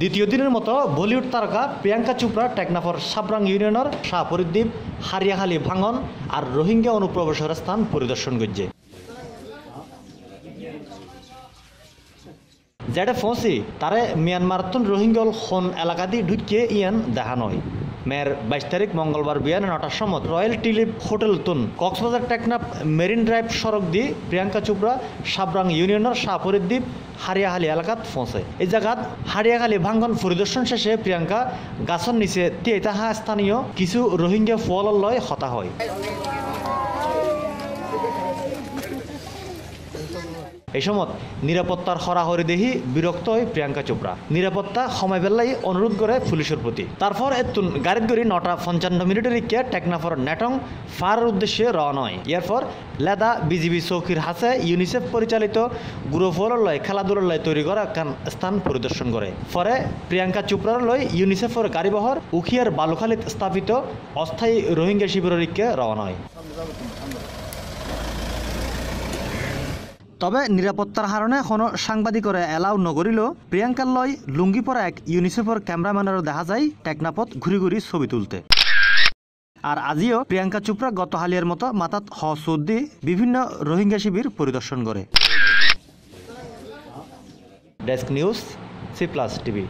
দ্বিতীয় দিনের মতো বলিউড তারকা প্রিয়াঙ্কা চোপড়া, টেকনাফর সাবরাং ইউনিয়নের শাহপরিদ্বীপ হারিয়াখালী ভাঙন আর রোহিঙ্গা অনুপ্রবেশের স্থান পরিদর্শন করছে। যেটা ফসি, তারে মিয়ানমার তুন রোহিঙ্গল খন এলাকা দিয়ে ঢুকিয়ে ইয়ান দেখা নয়। মেয়ের বাইশ তারিখ মঙ্গলবার বিয়ান নটার সময় রয়্যাল টিলিপ হোটেল তুন, কক্সবাজার টেকনাফ, মেরিন ড্রাইভ সড়ক দিয়ে প্রিয়াঙ্কা চোপড়া, সাবরাং ইউনিয়নের শাহপরিদ্বীপ হারিয়াখালী এলাকাত পৌঁছে। এই জায়গাত হারিয়াখালী ভাঙ্গন পরিদর্শন শেষে প্রিয়াঙ্কা গাছর নিচে তাহা স্থানীয় কিছু রোহিঙ্গা ফল লয় হতা হয়। এই সময় নিরাপত্তার হরাহরি দেহি বিরক্ত হয় প্রিয়াঙ্কা চোপড়া নিরাপত্তা সময় বেলাই অনুরোধ করে পুলিশের প্রতি তারপর এতুন গাড়িত গড়ি নটা পঞ্চান্ন মিনিটের ইকে টেকনাফর নেটং ফার উদ্দেশ্যে রওনা হয়। এরপর লেদা বিজিবি চৌকির হাসে ইউনিসেফ পরিচালিত গ্রুপর লয় খেলাধুলার লয় তৈরি করা একখান স্থান পরিদর্শন করে পরে প্রিয়াঙ্কা চোপড়ার লয় ইউনিসেফের গাড়িবহর উখিয়ার বালুখালীত স্থাপিত অস্থায়ী রোহিঙ্গা শিবিরের ইকে রওনা হয়। তবে নিরাপত্তার কারণে কোনো সাংবাদিকরে এলাও নগরিল প্রিয়াঙ্কার লয় লুঙ্গি পরা এক ইউনিসেফের ক্যামেরাম্যানেরও দেখা যায় টেকনাপথ ঘুরি ঘুরি ছবি তুলতে। আর আজিও প্রিয়াঙ্কা চোপড়া গত হালিয়ার মতো মাথাত হসুদ দি বিভিন্ন রোহিঙ্গা শিবির পরিদর্শন করে। Desk news C plus TV.